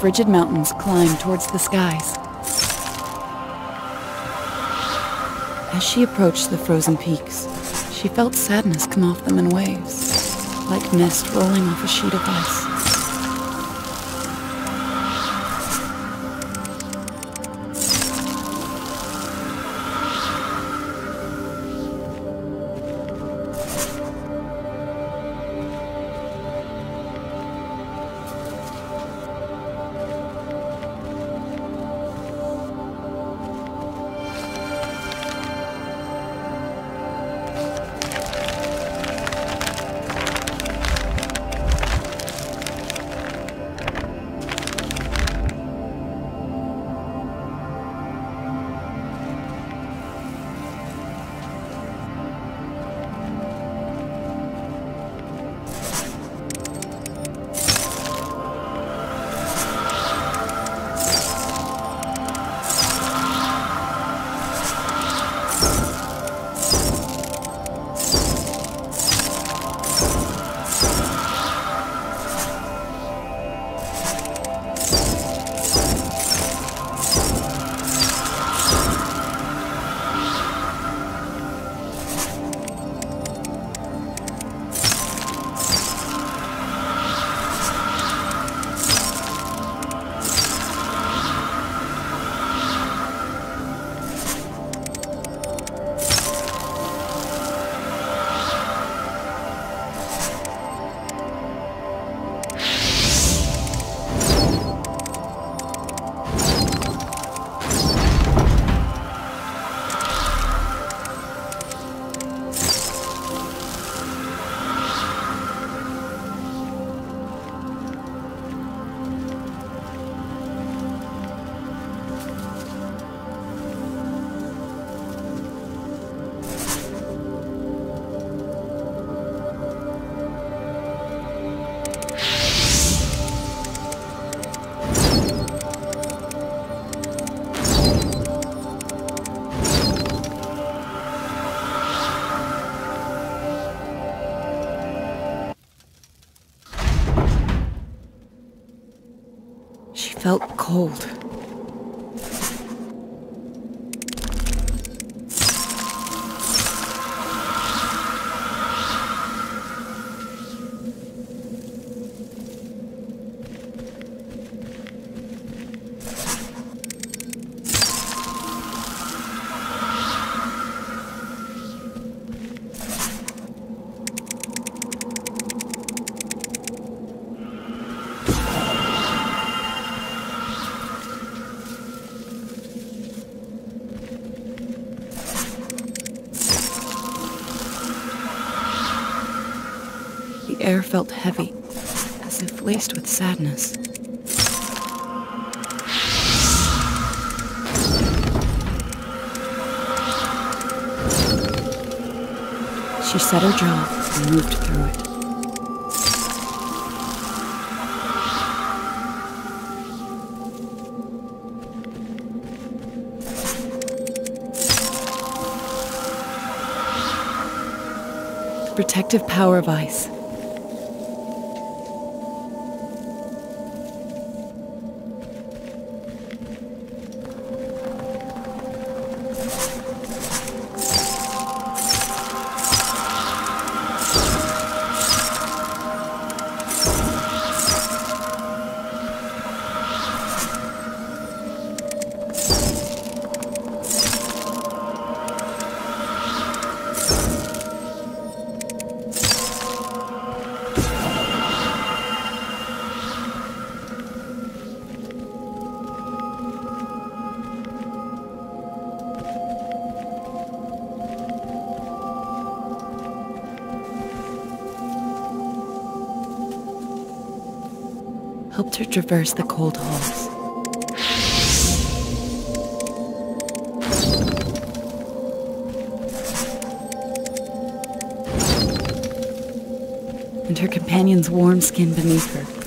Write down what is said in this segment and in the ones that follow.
frigid mountains climb towards the skies. As she approached the frozen peaks, she felt sadness come off them in waves, like mist rolling off a sheet of ice. Cold. Air felt heavy, as if laced with sadness. She set her jaw and moved through it. Protective power of ice. Helped her traverse the cold halls. And her companion's warm skin beneath her.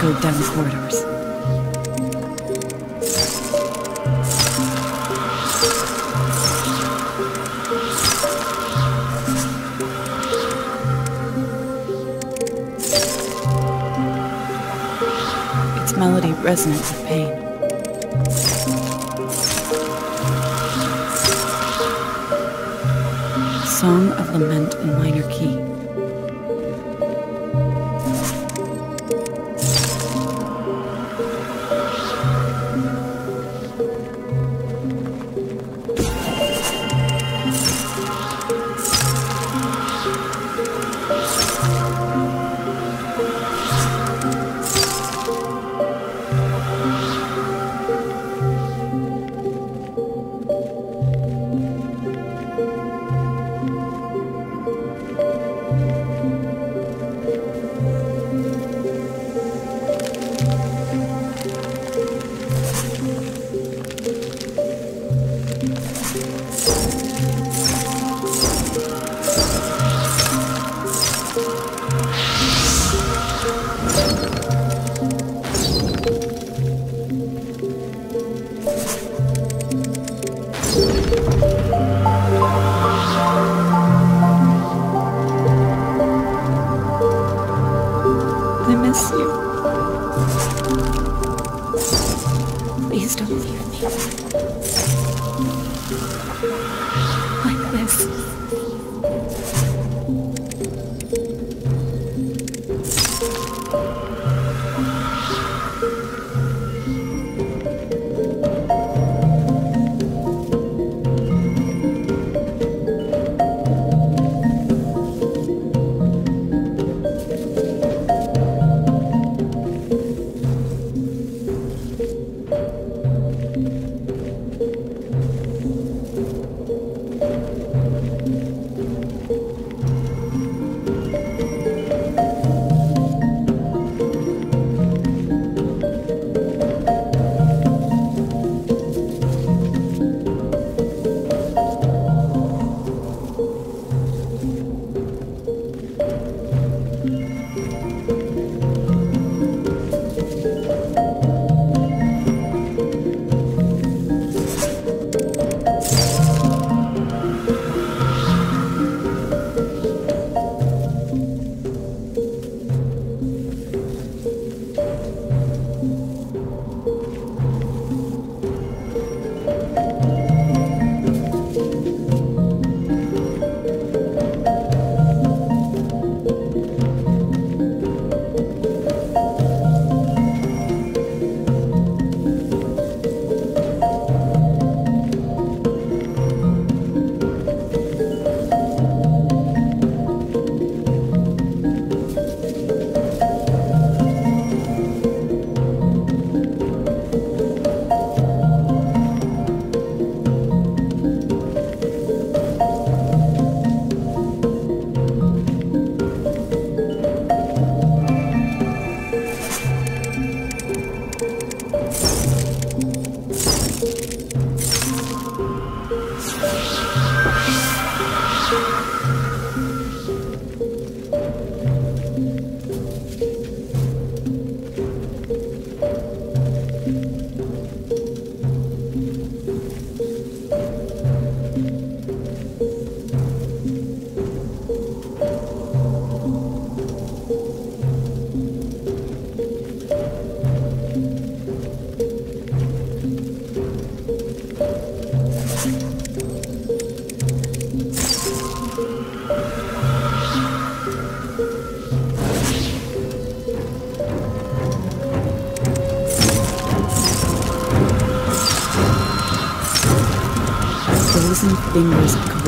Down the corridors. Its melody resonant with pain.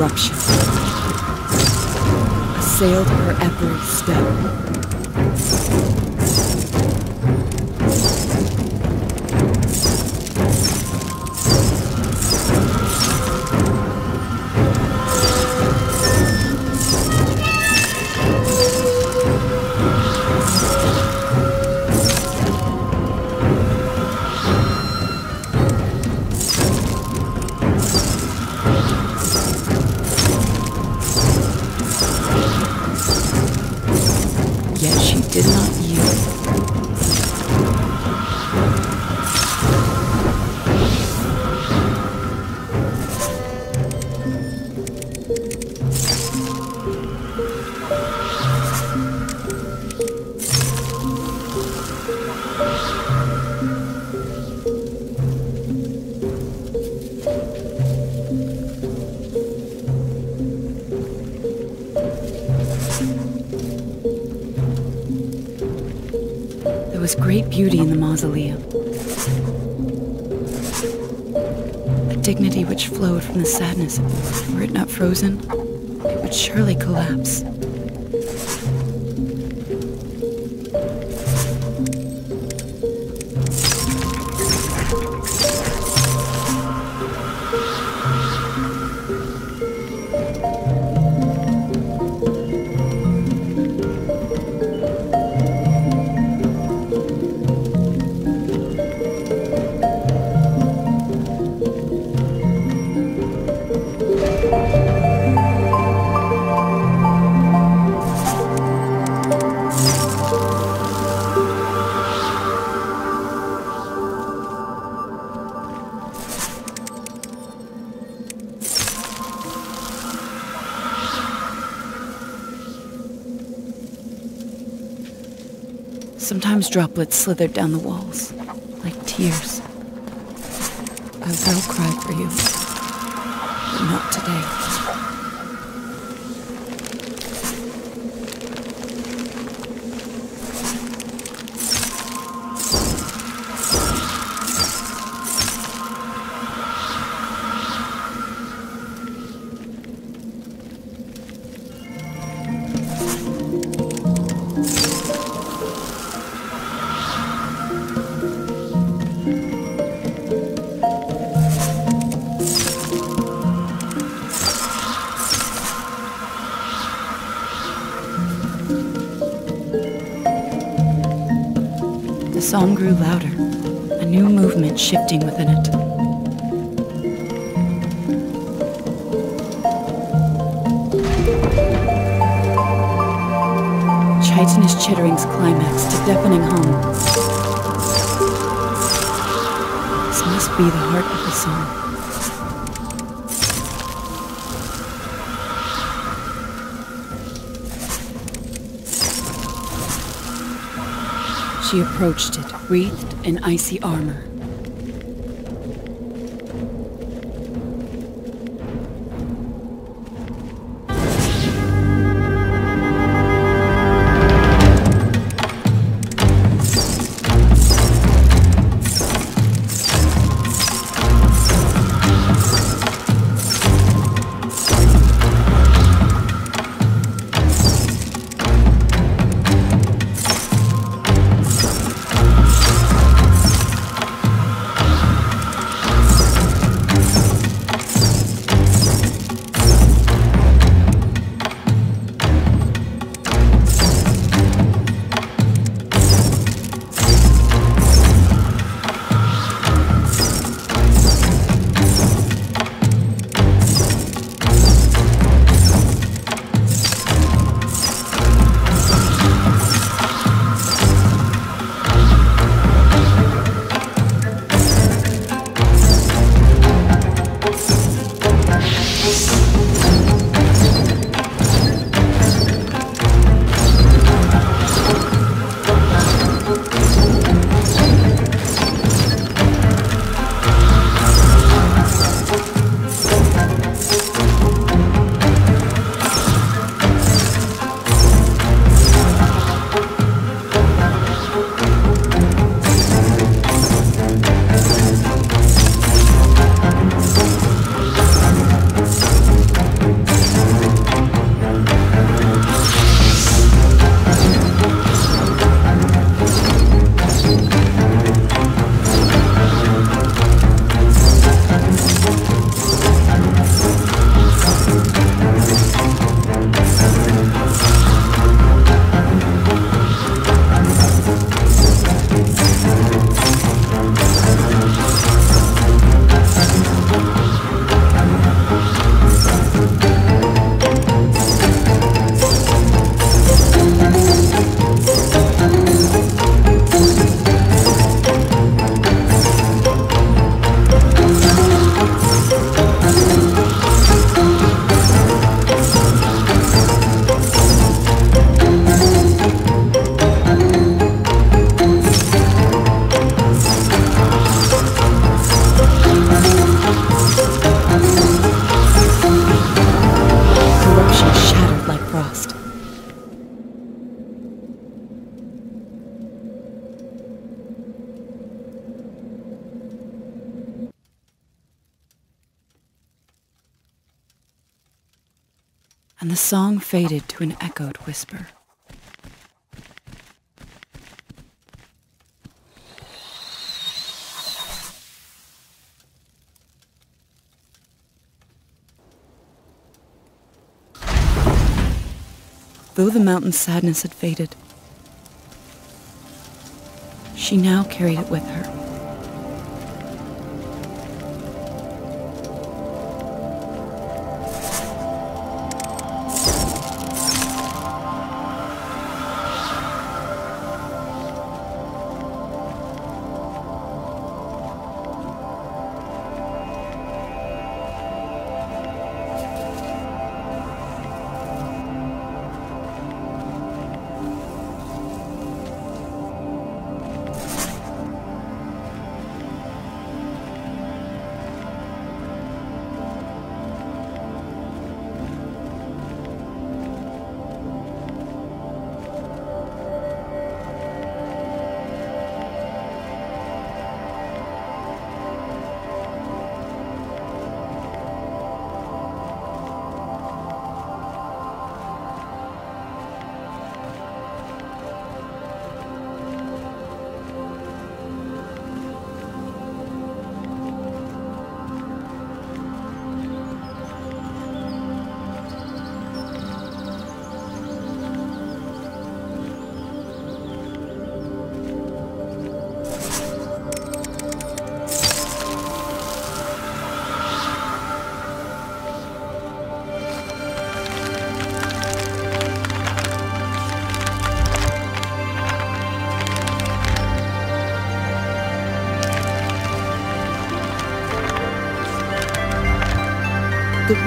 Corruption assailed her every step. Great beauty in the mausoleum. A dignity which flowed from the sadness. Were it not frozen, it would surely collapse. Droplets slithered down the walls, like tears. I will cry for you, but not today. Grew louder, a new movement shifting within it. Chitinous chitterings climax to deafening hum. This must be the heart of the song. She approached it, wreathed in icy armor. Faded to an echoed whisper. Though the mountain's sadness had faded, she now carried it with her.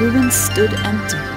Ruins stood empty.